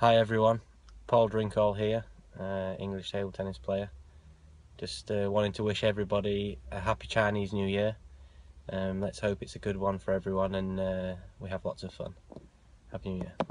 Hi everyone, Paul Drinkhall here, uh, English table tennis player. Just uh, wanting to wish everybody a happy Chinese New Year. Um, let's hope it's a good one for everyone and uh, we have lots of fun. Happy New Year.